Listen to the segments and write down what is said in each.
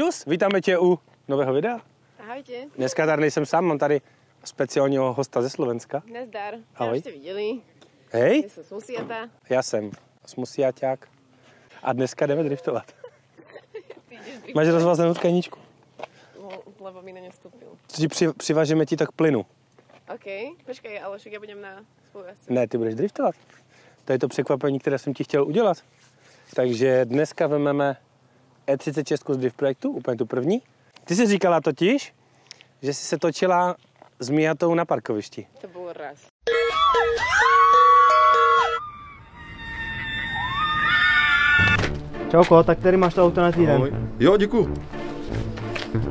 Čus, vítáme tě u nového videa. Ahojte. Dneska tady nejsem sám, mám tady speciálního hosta ze Slovenska. Nezdar. Ahoj. Ahoj. jste viděli. Hej, Já jsem Susiata. já jsem a dneska jdeme driftovat. Máš rozvaznou tkaničku. no, lebo mi na. Co ti při, přivažeme ti tak plynu. OK, počkej, ale však já budem na spolujazce. Ne, ty budeš driftovat. To je to překvapení, které jsem ti chtěl udělat. Takže dneska vememe E36 z Drift projektu, úplně tu první. Ty jsi říkala totiž, že jsi se točila s Miatou na parkovišti. To byl raz. Čauko, tak tady máš to auto na týden. Ahoj. Jo, děkuju.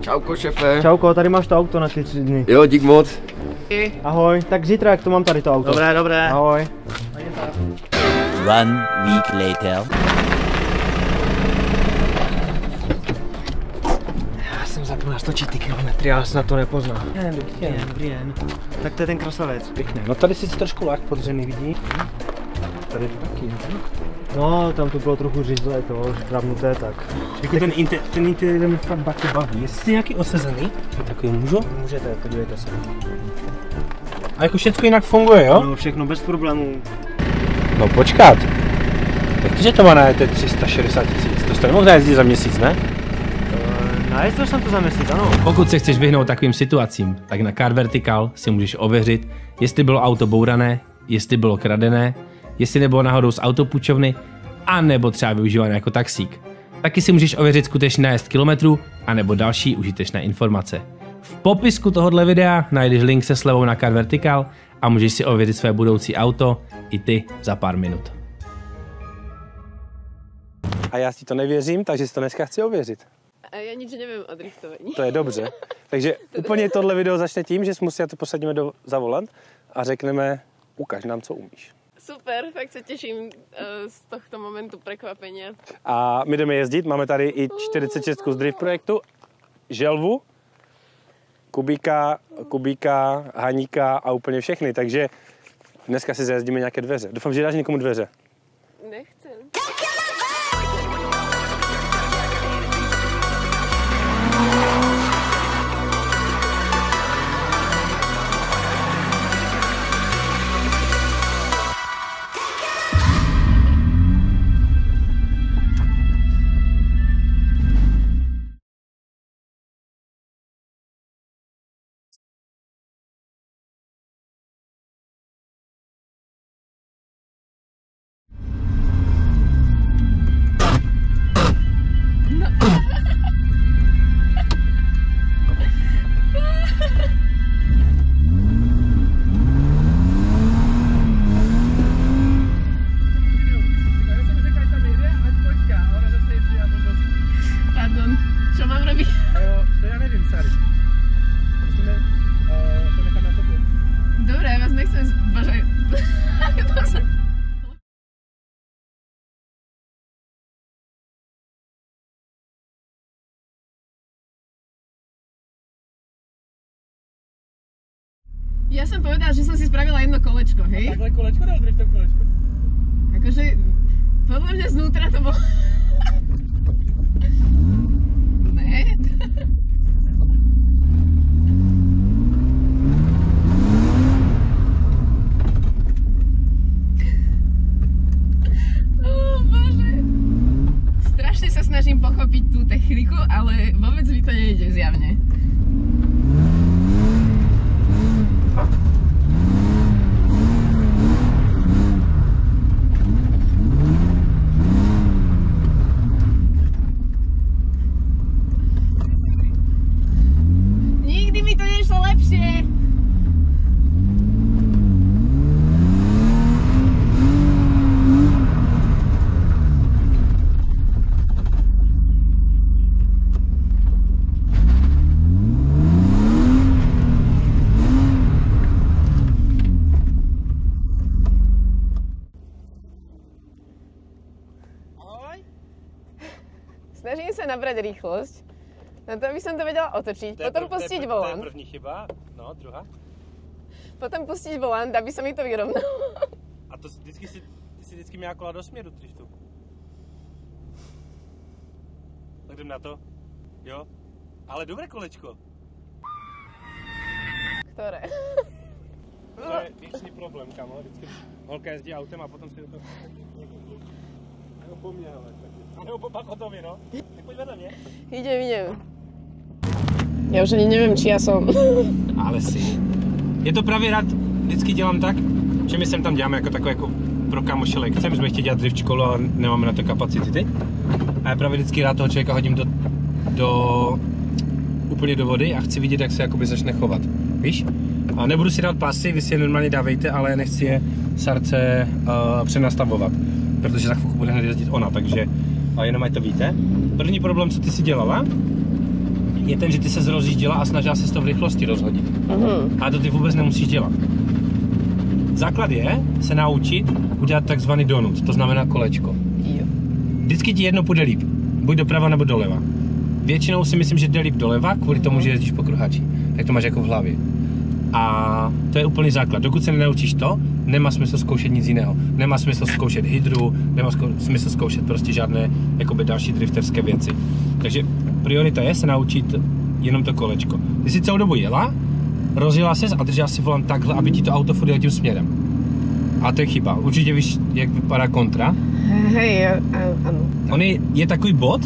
Čauko, šefe. Čauko, tady máš to auto na ty tři dny. Jo, dík moc. Ahoj, tak zítra, jak to mám tady to auto. Dobré, dobré. Ahoj. One week later. Já stočit ty kilometry, já se na to nepoznám. Ne, dobrý den, dobrý den. Tak to je ten krasavec. Pěkně. No tady si trošku lák podřený, vidíš? Tady to taky. ne? No, tam to bylo trochu řízlé, to škrabnuté, tak. Jako ten, inter, ten interiér mi fakt baky baví. Jestli nějaký osezený, to takový můžu. Můžete, podívejte se. A jako všechno jinak funguje, jo? No, všechno bez problémů. No počkat. Jak to, že to má na ET 360 tisíc? To jste nemohl jezdit za měsíc, ne? E, Najezdil jsem to za měsíc, ano. Pokud se chceš vyhnout takovým situacím, tak na Car Vertical si můžeš ověřit, jestli bylo auto bourané, jestli bylo kradené, jestli nebylo náhodou z autopůjčovny, a nebo třeba využívané jako taxík. Taky si můžeš ověřit skutečný nájezd kilometrů, anebo další užitečné informace. V popisku tohohle videa najdeš link se slevou na Car Vertical a můžeš si ověřit své budoucí auto i ty za pár minut. A já si to nevěřím, takže si to dneska chci ověřit. A já nič nevím o driftování. To je dobře. Takže úplně tohle video začne tím, že si to posadíme do, za volant a řekneme, ukaž nám, co umíš. Super, fakt se těším uh, z tohto momentu prekvapenia. A my jdeme jezdit, máme tady i 46 z Drift projektu, Želvu, Kubíka, Kubíka, Haníka a úplně všechny, takže dneska si zajezdíme nějaké dveře. Doufám, že dáš někomu dveře. Som povedala, že som si spravila jedno kolečko, hej? Takhle kolečko dal driftem kolečko. Akože, podľa mňa znútra to bolo... ne? Sa snažím pochopiť tú techniku, ale vôbec mi to nejde zjavne. Nikdy mi to nešlo lepšie. Snažím sa rýchlosť, na to, aby som to vedela otočiť, potom pustiť volant, první chyba, no, druhá. potom pustiť volant, aby sa mi to vyrovnalo. A to si vždycky si, ty si vždycky měla kola do směru driftu. Tak jdem na to. Jo? Ale dobré kolečko. Ktoré? To je věčný problém, kamo. Vždycky holka jezdí autem a potom si do toho... Nebo A nebo po Pachotovi, no. Tak pojď vedle mě. Idem, idem. Ja už ani neviem, či ja som. Ale si. Je to právě rád, vždycky dělám tak, že my sem tam děláme jako takové jako pro kamoše lekce, my jsme chtěli dělat drift školu, ale nemáme na to kapacity. A já právě vždycky rád toho člověka hodím do, do úplně do vody a chci vidět, jak se jakoby začne chovat. Víš? A nebudu si dát pasy, vy si je normálně dávejte, ale nechci je srdce uh, přenastavovat, protože za chvilku bude hned jezdit ona, takže uh, jenom ať to víte. První problém, co ty si dělala, je ten, že ty se rozjížděla a snažila se to v rychlosti rozhodit. Mhm. A to ty vůbec nemusíš dělat. Základ je se naučit udělat takzvaný donut, to znamená kolečko. Jo. Vždycky ti jedno půjde líp, buď doprava nebo doleva. Většinou si myslím, že jde líp doleva, kvůli tomu, že jezdíš po kruhači. Tak to máš jako v hlavě. A to je úplný základ. Dokud se nenaučíš to, nemá smysl zkoušet nic jiného. Nemá smysl zkoušet hydru, nemá smysl zkoušet prostě žádné jakoby další drifterské věci. Takže priorita je se naučit jenom to kolečko. Ty si celou dobu jela, rozjela ses a držela si volant takhle, aby ti to auto furt tím směrem. A to je chyba. Určitě víš, jak vypadá kontra. Hej, a, a, áno. On je, je takový bod,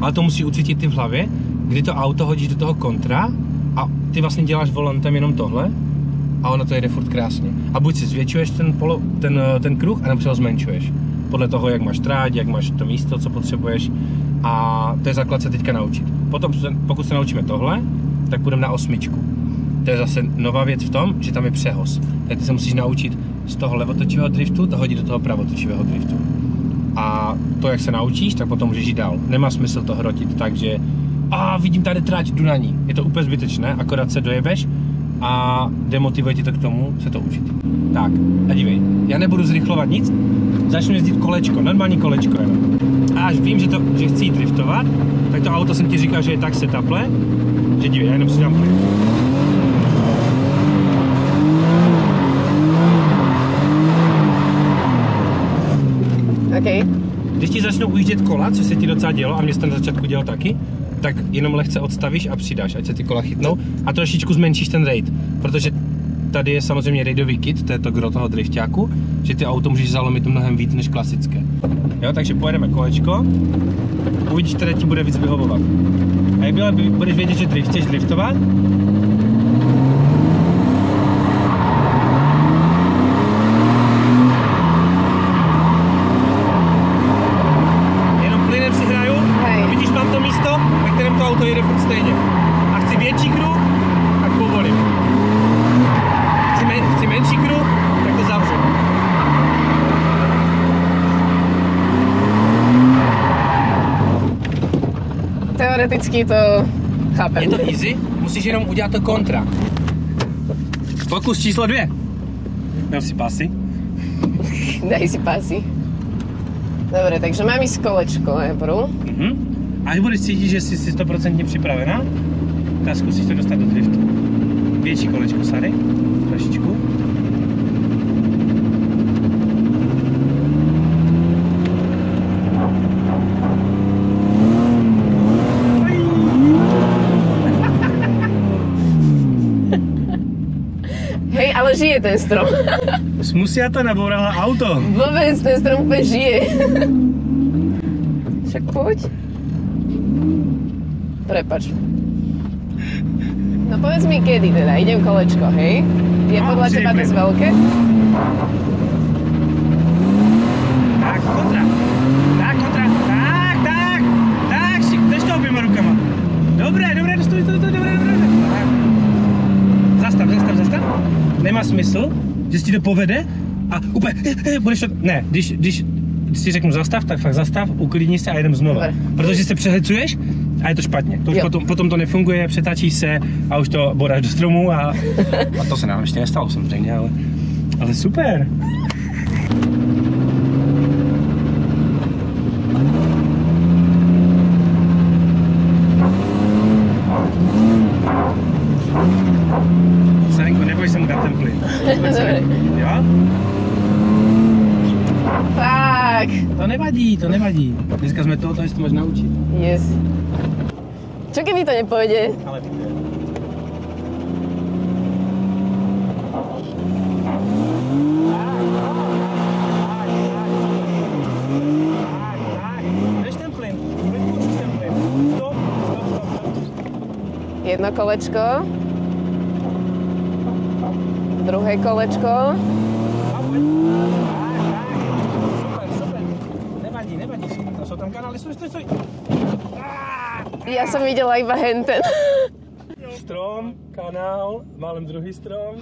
ale to musí ucítit ty v hlavě, kdy to auto hodíš do toho kontra a ty vlastně děláš volantem jenom tohle a ono to jede furt krásně. A buď si zvětšuješ ten, polo, ten, eh, ten kruh, anebo si ho zmenšuješ. Podle toho, jak máš tráť, jak máš to místo, co potřebuješ. A to je základ se teďka naučit. Potom, pokud se naučíme tohle, tak půjdeme na osmičku. To je zase nová věc v tom, že tam je přehoz. Tak ty se musíš naučit z toho levotočivého driftu to hodit do toho pravotočivého driftu. A to, jak se naučíš, tak potom můžeš jít dál. Nemá smysl to hrotit tak, že a vidím tady trať, jdu na ní. Je to úplně zbytečné, akorát se dojebeš a demotivuje ti to k tomu se to učit. Tak, a dívej, já nebudu zrychlovat nic, začnu jezdit kolečko, normální kolečko jenom. A až vím, že, to, že chci jít driftovat, tak to auto jsem ti říkal, že je tak setaple, že dívej, já jenom si dám plyn. OK. Když ti začnou ujíždět kola, co se ti docela dělo, a mě se to na začátku dělo taky, tak jenom lehce odstavíš a přidáš, ať se ty kola chytnou a trošičku zmenšíš ten rate, protože tady je samozřejmě raidový kit, to je to gro toho driftáku, že ty auto můžeš zalomit mnohem víc než klasické. Jo, takže pojedeme kolečko, uvidíš, které ti bude víc vyhovovat. A jakmile budeš vědět, že drift, chceš driftovat, jenom plynem si hraju, Hej. a vidíš, mám to místo, ve kterém to auto jede furt stejně. A chci větší kruh, tak povolím. Chci, men, chci menší kruh, tak to zavřu. Teoreticky to chápem. Je to easy, musíš jenom udělat to kontra. Pokus číslo dvě. Dám si pasy. Daj si pásy. Dobre, takže mám ísť kolečko najprv. Mhm. Až budeš cítit, že jsi si 100% připravená, tak zkusíš to dostat do driftu. Větší kolečko, Sary. Trošičku. Hej, ale žije ten strom. Smusia to nabourala auto. Vôbec ten strom úplne žije. Však poď. Prepač. No povedz mi kedy teda, idem kolečko, hej? Je No, podľa teba dosť veľké? Tak, kontra. Tak, kontra. Tak, tak. Tak, šik, drž to oběma rukama. Dobré, dobré, stoj, stoj, stoj, dobré, dobré. dobré. Tak. Zastav, zastav, zastav. Nemá smysl, že si to povede a úplně, eh, eh, budeš to, ne, když, když si řeknu zastav, tak fakt zastav, uklidni se a jedem znova. Dobre. Protože se přehecuješ a je to špatně. To už Jo. potom, potom to nefunguje, přetačí se a už to boráš do stromu a, a to se nám ještě nestalo samozřejmě, ale, ale super. Sarenko, neboj se mu dát ten plyn. Dobre. Jo? Tak, To nevadí, to nevadí. Dneska jsme toho, to, že to máš naučit. yes. Čo keby to nepôjde? Ale bude. Drž ten plyn. Drž ten plyn. Stop, stop, stop. Jedno kolečko. Druhé kolečko. Super, super. Nevadí, nevadí. To jsou tam kanály. Stoj, stoj, stoj. Ja som videla iba henten. Strom, kanál, málem druhý strom.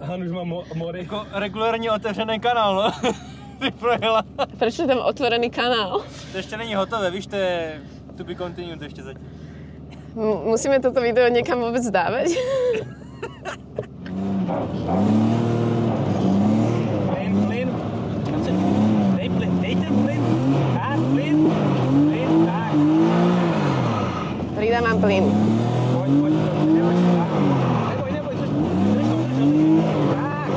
Han už má mo- mory. Jako regulárně otevřený kanál, no. Ty projela. Prečo je tam otvorený kanál? To ještě není hotové, víš, to je to be continued ještě zatím. M- musíme toto video niekam vôbec dávať? Plyn, plyn. Dej plyn, dej ten plyn. Plyn. Plyn, tak. Plyn. Pojď, pojď, pojď. Neboj se. Neboj, neboj. Tak, tak. Tak,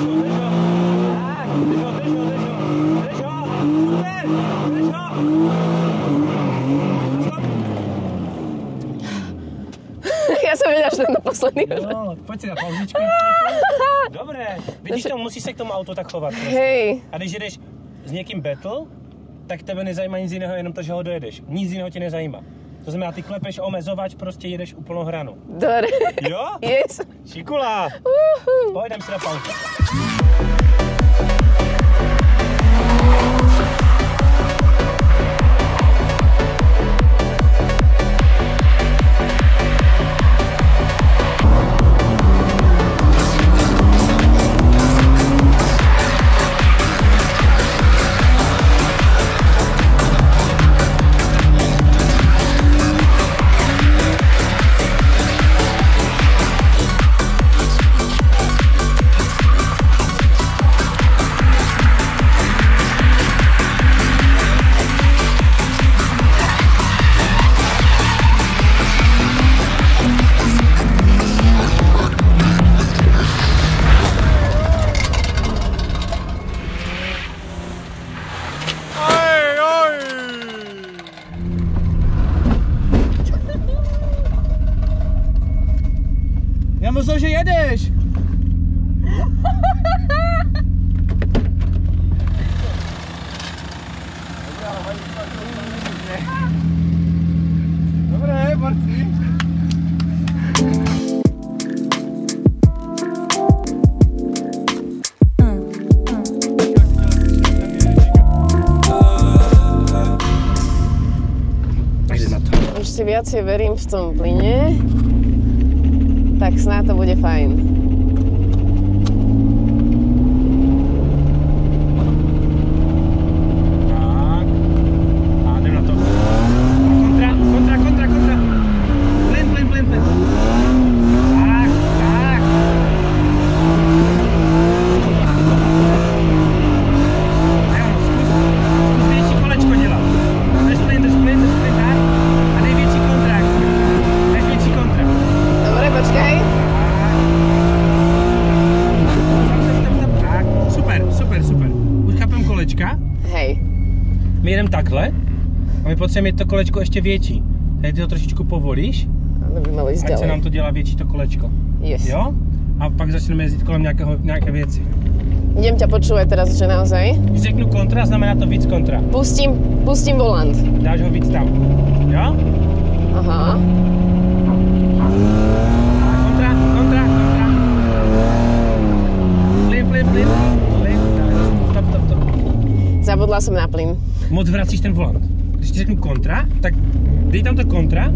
super, som vedela, že ten posledný. No, pojď si na pauzičku. Dobré. Vidíš to, musíš se k tomu autu tak chovat. prostě. Hej, A když jdeš s někým battle, tak tebe nezajímá nic jiného, jenom to, že ho dojedeš. Nic jiného tě nezajímá. To znamená, ty klepeš omezovač, prostě jedeš úplnou hranu. dobre. Jo? Yes. Šikula! Uhu. Pojdem si na pauzu. Dobré, Marci. Viacej verím v tom plyne, tak snáď to bude fajn. A my potřebujeme mít to kolečko ještě větší. Tady ty to trošičku povolíš, ísť ať se nám to dělá větší to kolečko. Yes. Jo? A pak začneme jezdit kolem nějakého, nějaké věci. Idem ťa počúvať teraz, že naozaj. Když řeknu kontra, znamená to víc kontra. Pustím, pustím volant. Dáš ho víc tam. Jo? Aha. A kontra, kontra, kontra. Plyn, plyn, plyn. Plyn. Stop, stop, stop. Zabudla som na plyn. Moc vracíš ten volant. Když ti řeknu kontra, tak dej tam to kontra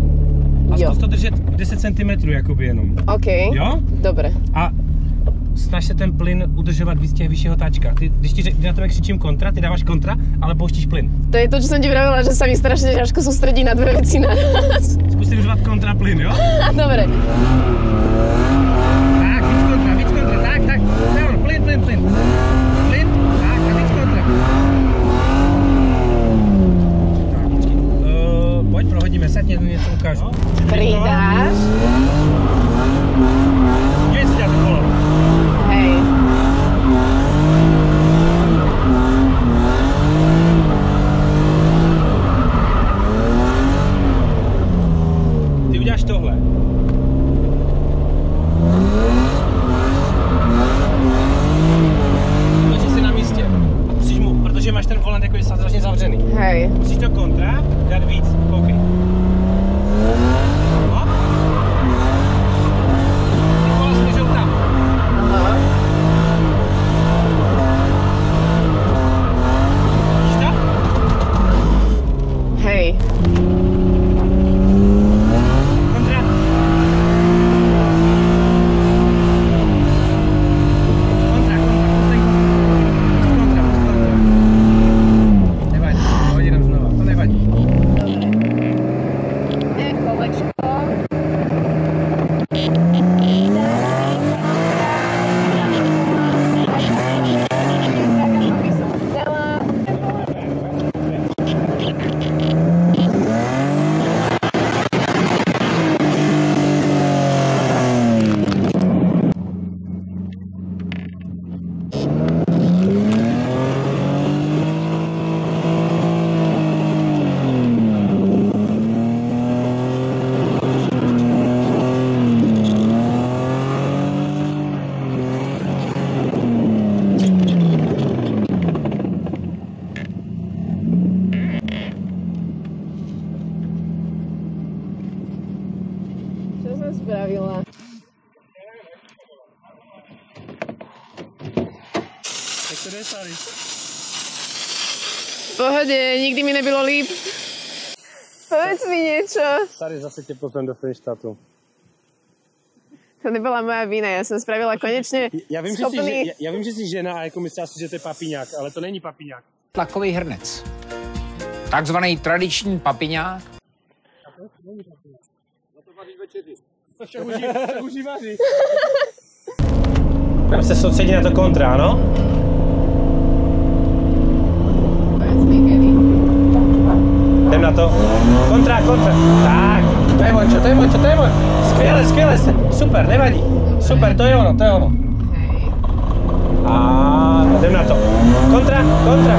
a zkus to držet 10 cm jakoby jenom. OK. Jo? Dobre. A snaž se ten plyn udržovat víc těch vyššího táčka. Ty, když ti řek- na tebe křičím kontra, ty dáváš kontra, ale pouštíš plyn. To je to, čo som ti vravila, že sa mi strašne ťažko sústredí na dve veci naraz. Zkus si užívat kontra plyn, jo? Dobre. Tak, víc kontra, víc kontra, tak, tak. Plyn, plyn, plyn. Plyn, tak a víc kontra. Tak, počkej. Uh, pojď, prohodíme se, ti něco ukážu. Pridáš. Dívej se, dělá to kolo. Hej. uděláš tohle. Točí si na místě. Musíš mu, protože máš ten volant jako je strašně zavřený. Hej. Musíš to kontra, dát víc, koukej. Hop. Ty kola směřují tam. Aha. Vidíš to? Hej. Kontra. Kontra, kontra, pustej kontra. Pust kontra, pust kontra. Nevadí, pojď jenom znova, to nevadí. Ne, kolečko. Čo som spravila? Tak to jde tady. V pohode, nikdy mi nebylo líp. Povedz mi niečo. Tady zase tě poslem do Frenštatu. To nebyla moja vina, ja som spravila konečne Já vím, že jsi, schopný... že, já, já vím, že jsi žena a jako myslela si, že to je papiňák, ale to není papiňák. tlakový hrnec. Takzvaný tradiční papiňák. Tam se soustředí na to kontra, no? Povedz mi, kedy. Jdem na to. Kontra, kontra. Tak, to je Mončo, to je Mončo, to je Mončo. Skvěle, skvěle, super, nevadí. Super, to je ono, to je ono. A jdem na to. Kontra, kontra.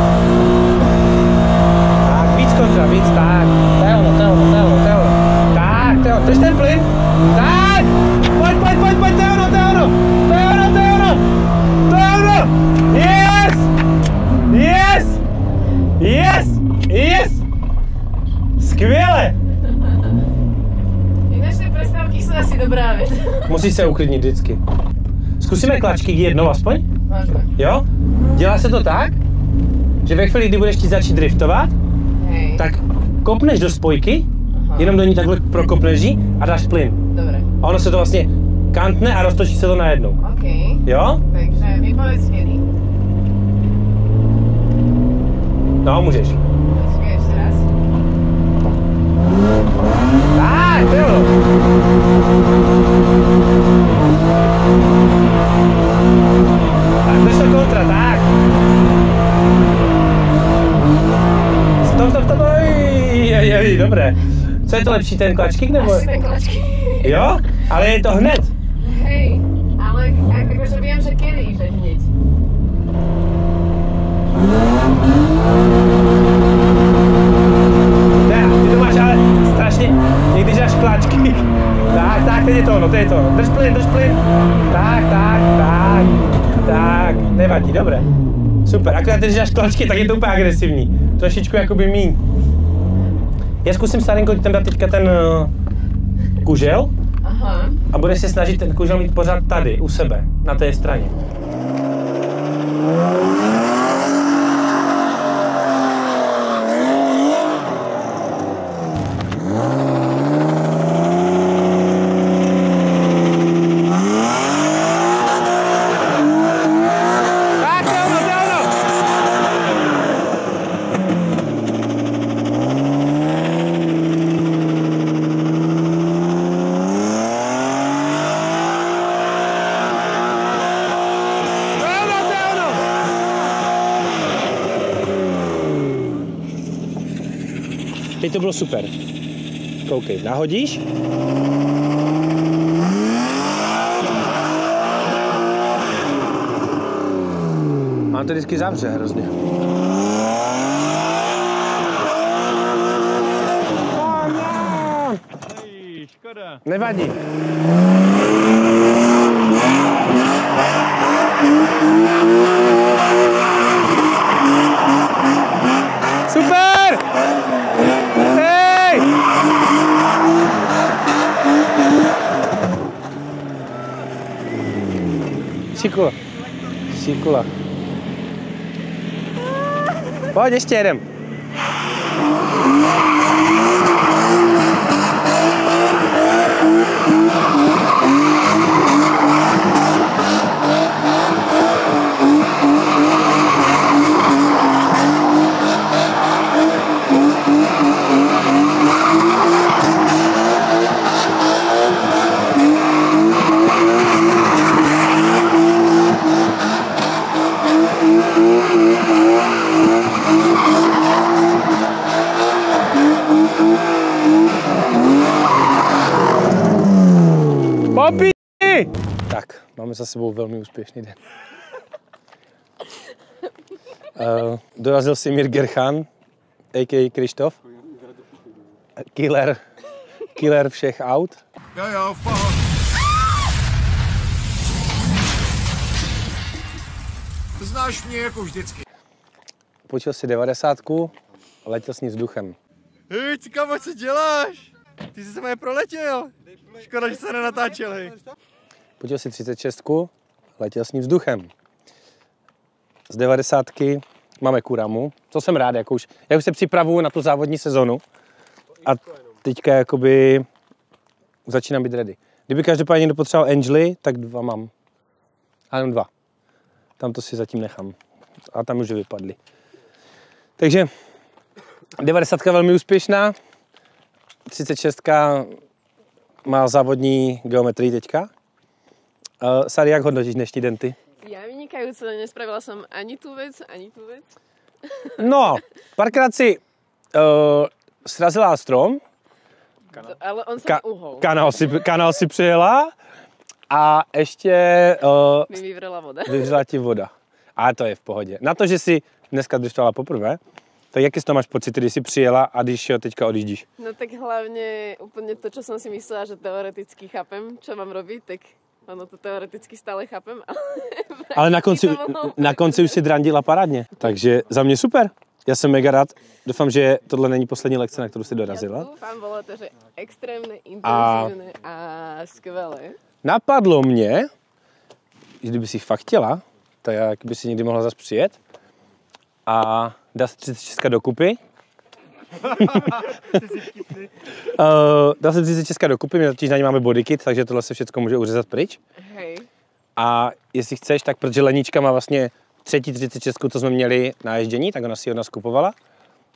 Tak, víc kontra, víc, tak. To je ono, to je ono, to je ono, to je ono. Tak, to je ono, drž ten plyn. Tak, pojď, pojď, pojď, pojď, to je ono, to je ono. To je ono, to je ono. To je ono. Yes! Yes! Yes! Yes! Skvěle! Ináč tie prestávky sú asi dobrá vec. Musíš se uklidnit vždycky. Zkusíme klačky jednou aspoň? Môžeme. Jo? Dělá se to tak, že ve chvíli, kdy budeš ti začít driftovat, Hej. tak kopneš do spojky, Aha. jenom do ní takhle prokopneš ji a dáš plyn. Dobre. A ono se to vlastně kantne a roztočí se to najednou. OK. Jo? Takže. No, můžeš. Počkaj ešte raz. Lepší, ten klačkík nebo? Asi ten klačky. Jo? Ale je to hned. Hej, ale akože viem, že kedy, že hneď. Ne, ty to máš ale strašně, někdy dáš klačky. Tak, tak, teď je to ono, teď je to ono. Drž plyn, drž plyn. Tak, tak, tak, tak, nevadí, dobré. Super, akorát když dáš klačky, tak je to úplně agresivní. Trošičku jakoby míň. Já zkusím Starinko tam dát teďka ten uh, kužel Aha. a budeš se snažit ten kužel mít pořád tady, u sebe, na té straně. Tak, to je ono, to je ono. To je ono, to je ono. Teď to bylo super. Koukej, nahodíš. Mám to vždycky zavře hrozně. Nevadí. Super! Hej! Šikula. Šikula. Pojď, ještě jedem. Popi! Tak, máme za sebou velmi úspěšný den. Uh, dorazil si Mir Gerchan, a.k.a. Krištof. Killer, killer všech aut. Jo, jo, v pohodě. Znáš mě jako vždycky. Počil si 90, letěl s ní vzduchem. Hej, kamo, co děláš? Ty jsi se mě proletěl. Škoda, že se nenatáčel, hej. Počil si 36, letěl s ní vzduchem. Z 90 máme Kuramu, to jsem rád, jako už, já už se připravuju na tu závodní sezonu a teďka jakoby začínám být ready. Kdyby každopádně někdo potřeboval Angely, tak dva mám. A jenom dva. Tam to si zatím nechám. A tam už vypadly. Takže 90 velmi úspěšná, 36 má závodní geometrii teďka. Uh, Sari, jak hodnotíš dnešní den ty? Ja vynikajúco, nespravila som ani tú vec, ani tú vec. No, párkrát si uh, srazila strom, To, ale on sa ka- uhol. kanál, si, kanál si přijela a ještě uh, Mi vyvrela voda. vyvřela ti voda. A to je v pohodě. Na to, že jsi dneska driftovala poprvé, tak jaký z toho máš pocit, když jsi přijela a když jo, teďka odjíždíš? No tak hlavne úplne to, čo som si myslela, že teoreticky chápem, čo mám robiť, tak ono to teoreticky stále chápem, ale Ale na konci, na konci už si drandila parádně. Takže za mě super. Já jsem mega rád. Doufám, že tohle není poslední lekce, na kterou si ja dorazila. dúfam, bolo to, že extrémne, intenzívne a, skvelé. Napadlo mě, že kdyby si fakt chtěla, tak by si někdy mohla zase přijet a dá se 36 dokupy. Uh, dá se 36 dokupy, my totiž na ní máme bodykit, takže tohle se všechno může uřezat pryč. Hej. A jestli chceš, tak protože Lenička má vlastně třetí 36, co jsme měli na ježdění, tak ona si od nás kupovala,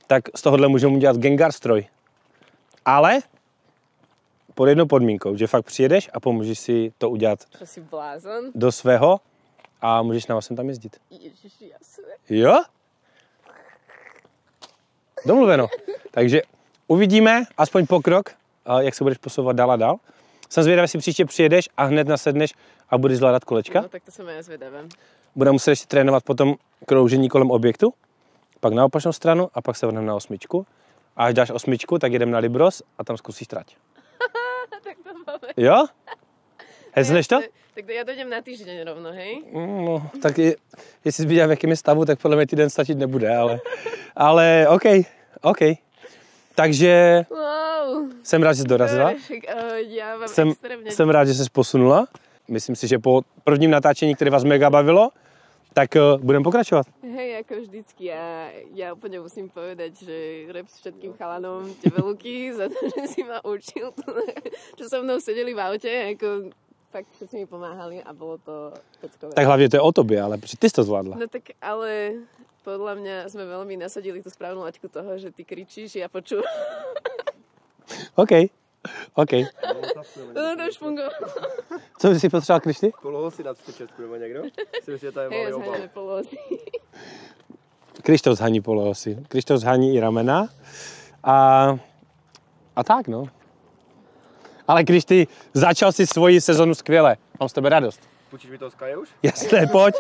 tak z tohohle můžeme udělat Gengar stroj. Ale pod jednou podmínkou, že fakt přijedeš a pomůžeš si to udělat si do svého a můžeš na vás tam jezdit. Ježiši, jasné. Jo? Domluveno. Takže uvidíme aspoň pokrok, jak se budeš posouvat dál a dál. Jsem zvědavý, jestli příště přijedeš a hned nasedneš a budeš zvládat kolečka. No tak to som aj zvedavá. Budeme muset ještě trénovat potom kroužení kolem objektu, pak na opačnou stranu a pak se vrhneme na osmičku. A až dáš osmičku, tak jedeme na Libros a tam zkusíš trať. tak to máme. Jo? Hezneš to? Tak to ja dojdem na týždeň rovno, hej? Mm, No, tak je, jestli jsi viděl, v jakém je stavu, tak podle mě týden stačit nebude, ale, ale OK, OK. Takže Wow. jsem rád, že jsi dorazila. Však, eh, Ja vám Jsem, jsem rád, že jsi posunula. Myslím si, že po prvním natáčení, které vás mega bavilo, tak uh, budeme pokračovat. Hej, ako vždycky, ja, ja úplne musím povedať, že reps všetkým chalanom tebe, Luky, za to, že si ma učil, čo so mnou sedeli v aute, ako fakt všetci mi pomáhali a bolo to peckové. Tak hlavně to je o tobě, ale protože ty jsi to zvládla. No tak ale podľa mňa sme veľmi nasadili tú správnu laťku toho, že ty kričíš, ja počúvam. OK, OK. No to už fungovalo. Co bys si potřeboval, Krišty? Polohosy na 36 nebo někdo? Si myslím, že to je Hej, malý obal. Krištof zhaní poloosy. Krištof zhaní i ramena. A, a tak, no. Ale když ty začal si svoji sezonu skvěle, mám z tebe radost. Půjčíš mi to Sky už? Jasné, pojď.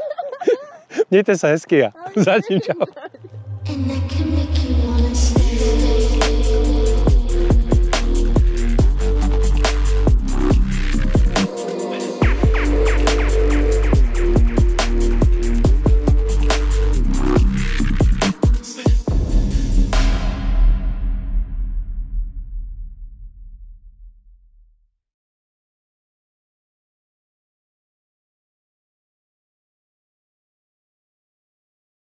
Mějte se hezky a zatím čau.